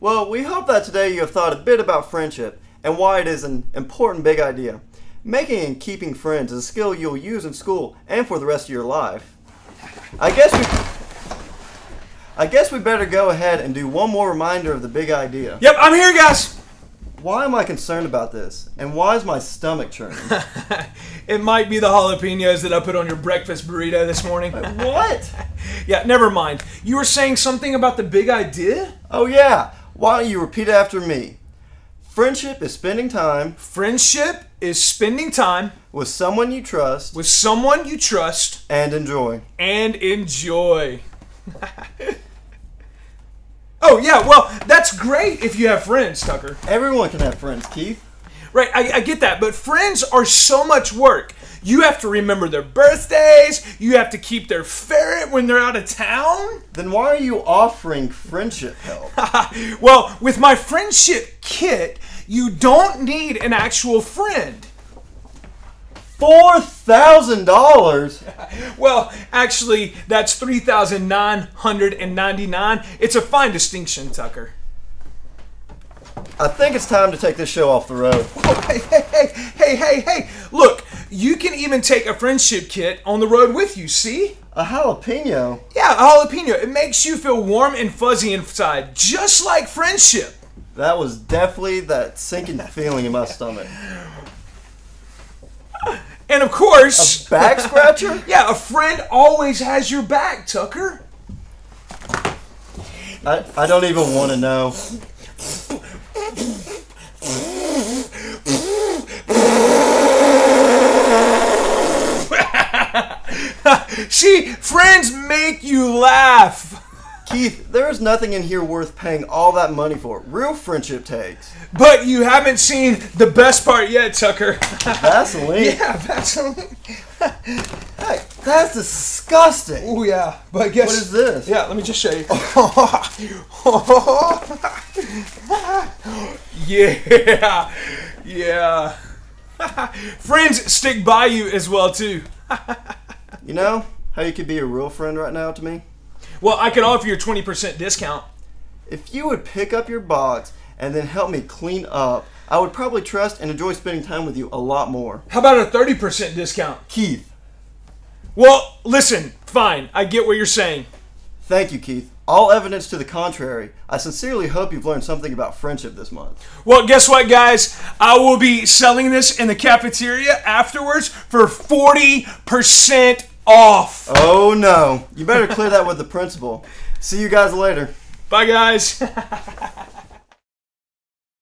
Well, we hope that today you have thought a bit about friendship and why it is an important big idea. Making and keeping friends is a skill you'll use in school and for the rest of your life. I guess we I guess we better go ahead and do one more reminder of the big idea. Yep, I'm here, guys. Why am I concerned about this? And why is my stomach churning? it might be the jalapenos that I put on your breakfast burrito this morning. what? yeah, never mind. You were saying something about the big idea? Oh yeah. Why don't you repeat after me? Friendship is spending time Friendship is spending time with someone you trust with someone you trust and enjoy. and enjoy. oh, yeah, well, that's great if you have friends, Tucker. Everyone can have friends, Keith. Right, I, I get that, but friends are so much work. You have to remember their birthdays, you have to keep their ferret when they're out of town. Then why are you offering friendship help? well, with my friendship kit, you don't need an actual friend. Four thousand dollars? Well, actually, that's 3,999. It's a fine distinction, Tucker. I think it's time to take this show off the road. Hey, hey, hey, hey, hey, hey. Look, you can even take a friendship kit on the road with you, see? A jalapeno? Yeah, a jalapeno. It makes you feel warm and fuzzy inside, just like friendship. That was definitely that sinking feeling in my stomach. And of course, Back scratcher? yeah, a friend always has your back, Tucker. I, I don't even want to know. See, friends make you laugh. Keith, there is nothing in here worth paying all that money for. Real friendship takes. But you haven't seen the best part yet, Tucker. Vaseline? yeah, Vaseline. Hey, that's disgusting. Oh yeah, but guess What is this? Yeah, let me just show you. yeah, yeah. Friends stick by you as well too. You know how you could be a real friend right now to me? Well, I could offer you a twenty percent discount. If you would pick up your box and then help me clean up, I would probably trust and enjoy spending time with you a lot more. How about a thirty percent discount? Keith, Well, listen, fine. I get what you're saying. thank you, Keith. All evidence to the contrary. I sincerely hope you've learned something about friendship this month. Well, guess what, guys? I will be selling this in the cafeteria afterwards for 40% off. Oh no, you better clear that with the principal. See you guys later. Bye, guys.